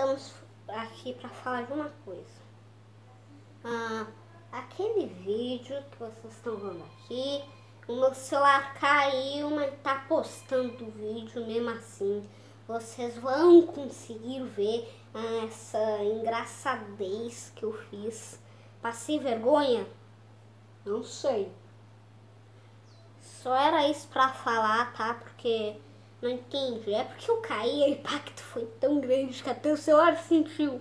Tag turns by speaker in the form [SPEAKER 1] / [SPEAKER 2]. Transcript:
[SPEAKER 1] estamos aqui para falar de uma coisa. Ah, aquele vídeo que vocês estão vendo aqui, o meu celular caiu, mas tá postando o vídeo mesmo assim. Vocês vão conseguir ver ah, essa engraçadez que eu fiz. Passei vergonha? Não sei. Só era isso pra falar, tá? Porque não entendi. É porque eu caí e o impacto foi tão grande que até o celular sentiu.